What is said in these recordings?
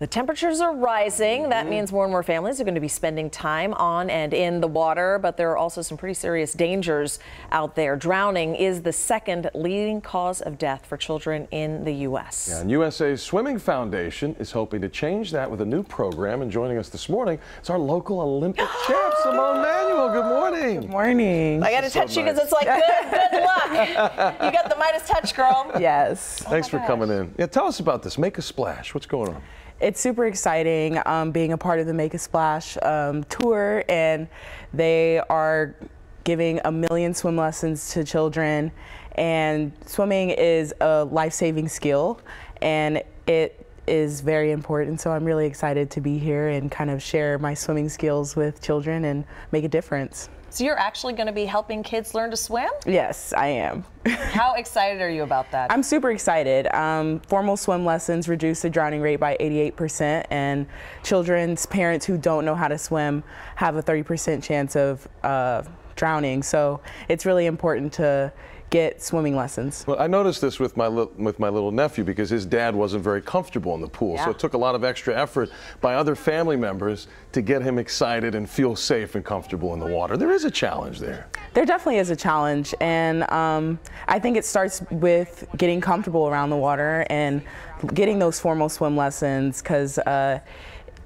The temperatures are rising. Mm-hmm. That means more and more families are going to be spending time on and in the water, but there are also some pretty serious dangers out there. Drowning is the second leading cause of death for children in the U.S. And USA's Swimming Foundation is hoping to change that with a new program. And joining us this morning is our local Olympic champ, Simone Manuel. Good morning. Good morning. I got to so touch you because nice. it's like good, good luck. You got the Midas touch, girl. Yes. Thanks for gosh. coming in. Yeah, tell us about this. Make a splash. What's going on? It's super exciting um, being a part of the Make a Splash um, tour, and they are giving a million swim lessons to children. And swimming is a life saving skill, and it is very important. So I'm really excited to be here and kind of share my swimming skills with children and make a difference. So you're actually going to be helping kids learn to swim? Yes, I am. How excited are you about that? I'm super excited. Um, formal swim lessons reduce the drowning rate by 88%, and children's parents who don't know how to swim have a 30% chance of uh, drowning. So it's really important to get swimming lessons. Well, I noticed this with my li- with my little nephew because his dad wasn't very comfortable in the pool, so it took a lot of extra effort by other family members to get him excited and feel safe and comfortable in the water. There is a challenge there. There definitely is a challenge, and um, I think it starts with getting comfortable around the water and getting those formal swim lessons because uh,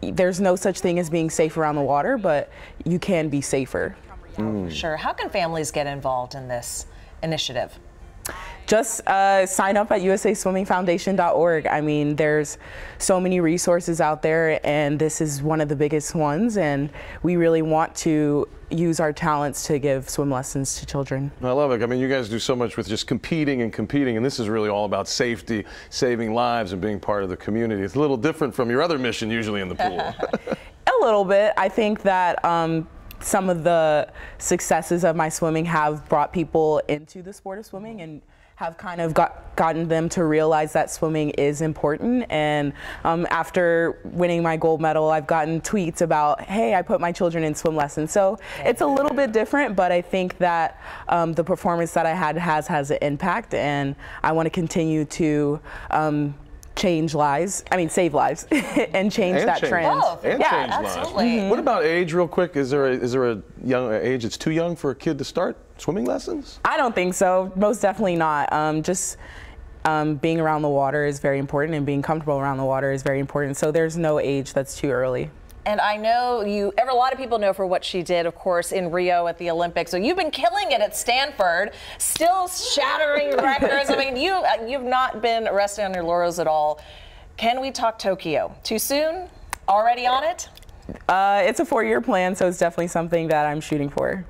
there's no such thing as being safe around the water, but you can be safer. Sure. How can families get involved in this initiative? Just uh, sign up at usaswimmingfoundation.org. I mean, there's so many resources out there, and this is one of the biggest ones. And we really want to use our talents to give swim lessons to children. I love it. I mean, you guys do so much with just competing and competing, and this is really all about safety, saving lives, and being part of the community. It's a little different from your other mission usually in the pool. A little bit. I think that um, some of the successes of my swimming have brought people into the sport of swimming and have kind of got, gotten them to realize that swimming is important. And um, after winning my gold medal, I've gotten tweets about, hey, I put my children in swim lessons. So it's a little bit different, but I think that um, the performance that I had has has an impact, and I want to continue to. Um, change lives i mean save lives and change And that change trend Both. And yeah change lives. absolutely. What about age, real quick? Is there a, is there a young age that's too young for a kid to start swimming lessons? I don't think so. Most definitely not. Um, just um, being around the water is very important, and being comfortable around the water is very important. So there's no age that's too early. And I know you, ever, a lot of people know for what she did, of course, in Rio at the Olympics. So you've been killing it at Stanford, still shattering records. I mean, you, uh, you've not been resting on your laurels at all. Can we talk Tokyo? Too soon? Already on it? Uh, it's a four-year plan, so it's definitely something that I'm shooting for.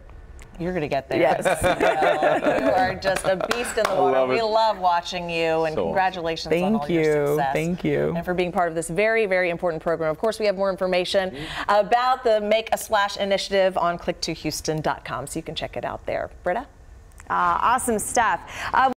You're going to get there. Yes. Well, you are just a beast in the water. love we love watching you, and So- congratulations on Thank all your you. success. Thank you. And for being part of this very, very important program. Of course, we have more information about the Make a Splash initiative on click2houston.com, so you can check it out there. Britta? Uh, awesome stuff. Uh,